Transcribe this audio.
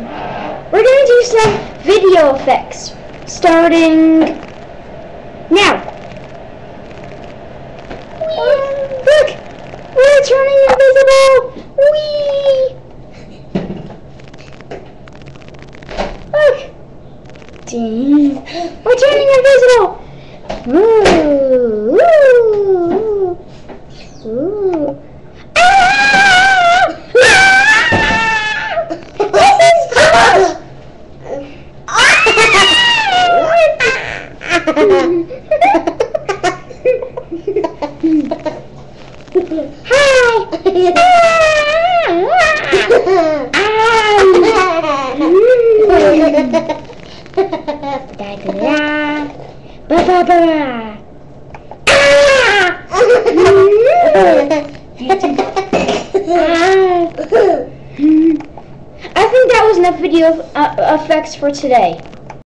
We're gonna do some video effects. Starting now. Whee! Look! We're turning invisible! Whee! Look! Ding. We're turning invisible! Ooh! I think that was enough video uh, effects for today.